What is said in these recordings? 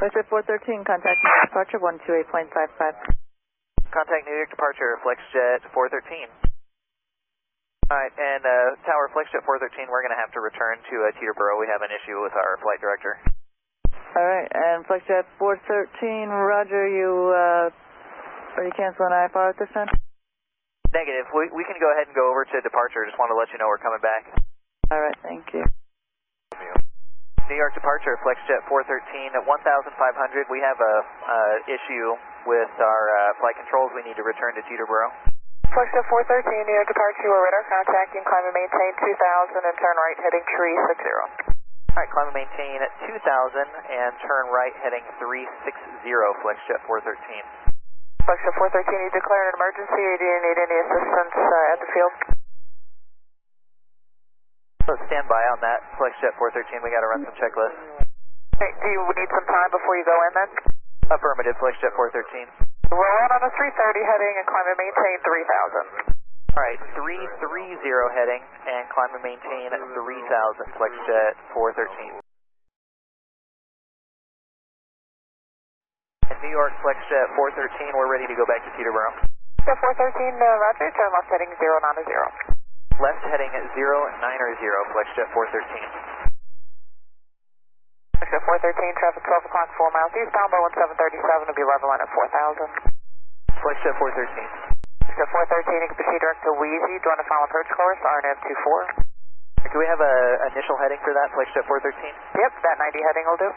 Flight 413, contact New York departure 128.55. Contact New York departure, FlexJet 413. Alright, and uh, Tower FlexJet 413, we're going to have to return to uh, Teterboro. We have an issue with our flight director. Alright, and FlexJet 413, roger, you, uh, are you canceling IFR at this time? Negative. We, we can go ahead and go over to departure. Just want to let you know we're coming back. Alright, thank you. New York departure, FlexJet 413 at 1,500. We have a uh, issue with our uh, flight controls. We need to return to Teterboro. FlexJet 413, New York departure, We're radar contacting, climb and maintain 2000 and turn right heading 360. Alright, climb and maintain at 2000 and turn right heading 360, FlexJet 413. FlexJet 413, you declare an emergency or do you need any assistance uh, at the field? So stand by on that, FlexJet 413. We got to run some checklists. Do you need some time before you go in then? Affirmative, FlexJet 413. Roll out on a 330 heading and climb and maintain 3000. Alright, 330 heading and climb and maintain 3000, FlexJet 413. And New York FlexJet 413, we're ready to go back to Teterboro. FlexJet 413, uh, roger, turn left heading 090. Left heading at 090, FlexJet 413. FlexJet 413, traffic 12 o'clock, 4 miles eastbound, Boeing 737 will be level line at 4000. FlexJet 413. FlexJet 413, you can proceed direct to Wheezy, join the final approach course, RNAV 24. Do we have a initial heading for that, FlexJet 413? Yep, that 90 heading will do.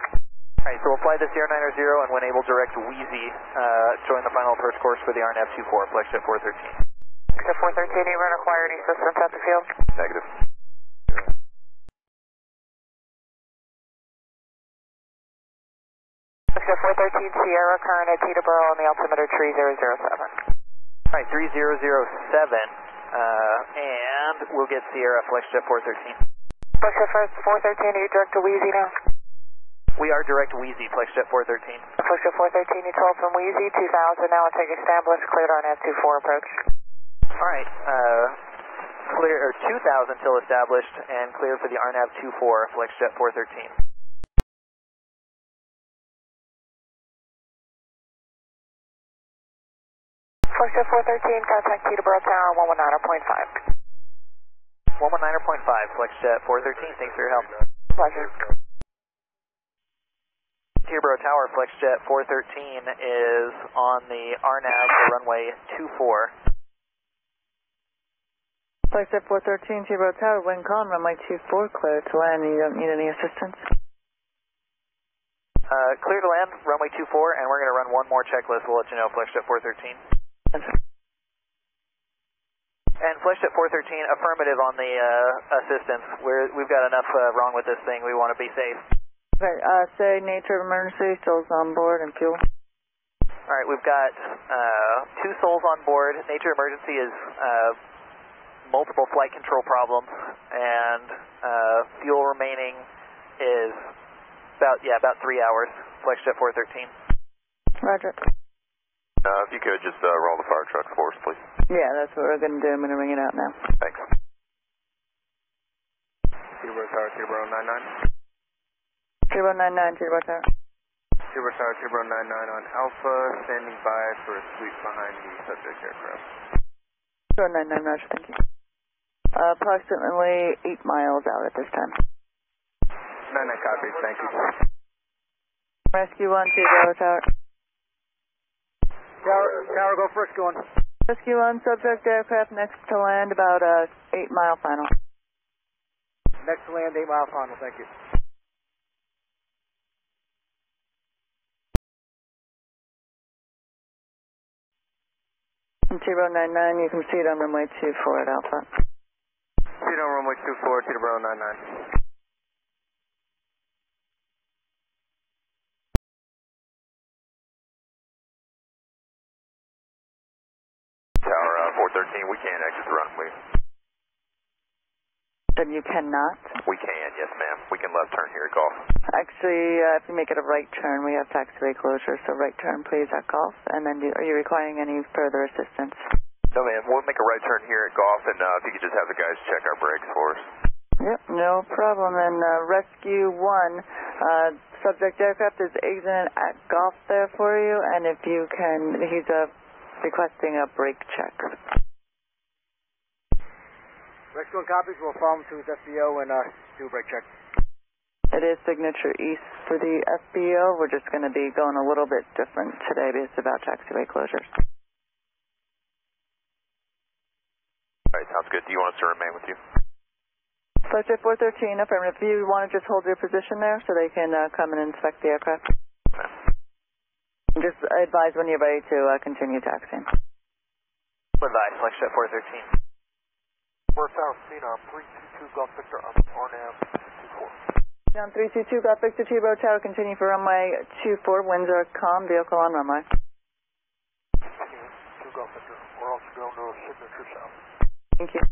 Alright, so we'll fly this 090 and when able direct Wheezy, uh, join the final approach course for the RNAV 24, FlexJet 413. FlexJet 413, you run require any assistance at the field? Negative. FlexJet 413, Sierra, current at Teterboro on the altimeter 3007. Alright, 3007, uh, and we'll get Sierra FlexJet 413. FlexJet 413, are you direct to Wheezy now? We are direct Wheezy, FlexJet 413. FlexJet 413, you 12 from Wheezy, 2000, now I'll take established, cleared on F24 approach. Alright, uh, clear, or 2000 till established and clear for the RNAV 24, FlexJet 413. FlexJet 413, contact Teterboro Tower 119.5. 119.5, FlexJet 413, thanks for your help. Pleasure. Teterboro Tower, FlexJet 413 is on the RNAV for runway 24. FlexJet 413, Teterboro Tower, wind calm, runway 24, clear to land. You don't need any assistance? Uh, clear to land, runway 24, and we're going to run one more checklist. We'll let you know, FlexJet 413. And FlexJet 413, affirmative on the uh, assistance. We're, we've got enough uh, wrong with this thing. We want to be safe. Okay, uh, say nature of emergency, souls on board and fuel. All right, we've got uh, two souls on board. Nature emergency is uh, multiple flight control problems, and uh, fuel remaining is about yeah about three hours. FlexJet 413. Roger. Uh, if you could just uh, roll the fire truck for us, please. Yeah, that's what we're going to do. I'm going to ring it out now. Thanks. Teterboro Tower, Teterboro 99. Teterboro 99, Teterboro Tower. Teterboro Tower, Teterboro 99 on Alpha, standing by for a sweep behind the subject aircraft. Teterboro 99, Roger, thank you. Uh, approximately 8 miles out at this time. 99 copies, thank you. Rescue 1, Teterboro Tower. Tower, tower go first, going. Rescue 1, subject aircraft next to land about uh, 8 mile final. Next to land, 8 mile final, thank you. And Teterboro 99, you can see it on runway 24 at Alpha. On runway 24, Teterboro 99. Tower uh, 413, we can't exit the runway. Then you cannot. We can, yes ma'am. We can left turn here at Golf. Actually, uh, if you make it a right turn, we have taxiway closure, so right turn please at Golf. And then do, are you requiring any further assistance? No ma'am, we'll make a right turn here at Golf, and uh, if you could just have the guys check our brakes for us. Yep, no problem. And uh, Rescue 1, uh, subject aircraft is exiting at Golf there for you, and if you can, he's uh, requesting a brake check. Rex 1 copies. We'll follow him to his FBO and uh, do a brake check. It is signature east for the FBO. We're just going to be going a little bit different today because about taxiway closures. All right, sounds good. Do you want us to remain with you? Flight 413, affirmative. If you want to just hold your position there so they can uh, come and inspect the aircraft. Just advise when you're ready to uh, continue taxiing. Advise, Flex 413. We're South Phenom, 322 Golf Victor on RNAV 24. Down 322, got Victor T-Row Tower, continue for runway 24, winds are calm, vehicle on runway. 2 Golf Victor. We're also going to signature south. Thank you.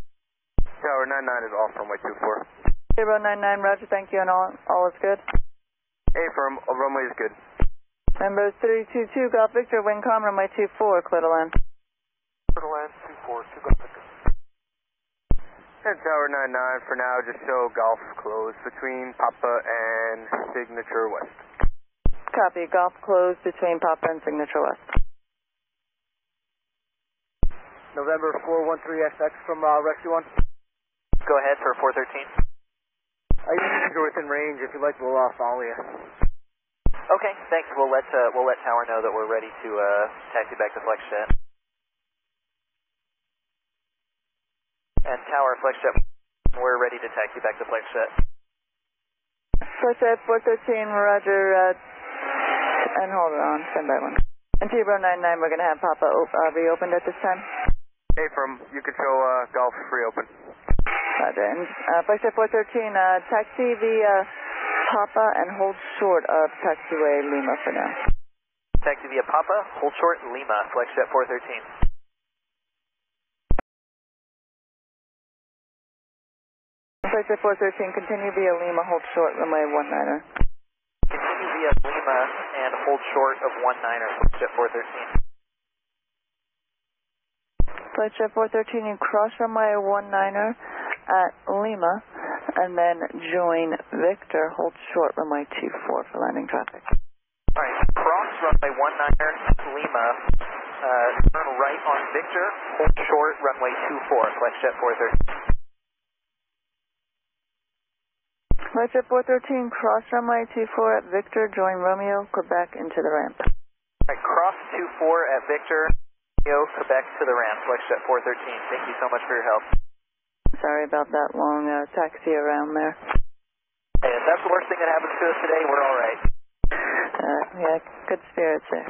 Tower 99 is off runway 24. Zero nine nine, Roger, thank you, and all, all is good. A firm, runway is good. Members 322, Golf Victor, wind calm, runway 24, clear to land. Turtle land 24, 2 Golf Victor. And Tower 99 for now, just show golf closed between Papa and Signature West. Copy, golf closed between Papa and Signature West. November 413SX from uh, Rescue 1. Go ahead for 413. Uh, you're within range. If you'd like, we'll uh, follow you. Okay, thanks. We'll let uh, we'll let Tower know that we're ready to uh, taxi back to Flex Jet. And Tower, Flex Jet, we're ready to taxi back to Flex Jet. Flex Jet 413, Roger, uh, and hold on, stand by one. And T-Row 99, we're going to have Papa op- uh, reopened at this time. A from you can show uh, golf reopen. Roger, and uh, Flex Jet 413, uh, taxi via Papa and hold short of taxiway Lima for now. Taxi via Papa, hold short, Lima, Flex Jet 413. Flex Jet 413, continue via Lima, hold short, runway 19er. Continue via Lima and hold short of 19er, Flex Jet 413. Jet 413, you cross runway 19er at Lima, and then join Victor, hold short runway 24 for landing traffic. Alright, cross runway 19er, Lima, uh, turn right on Victor, hold short runway 24, Flex Jet 413. Flex Jet 413, cross runway 24 at Victor, join Romeo, Quebec into the ramp. Alright, cross 24 at Victor, Quebec to the ramp, Flex Jet 413. Thank you so much for your help. Sorry about that long uh, taxi around there. Hey, if that's the worst thing that happens to us today, we're alright. Uh, yeah, good spirits there.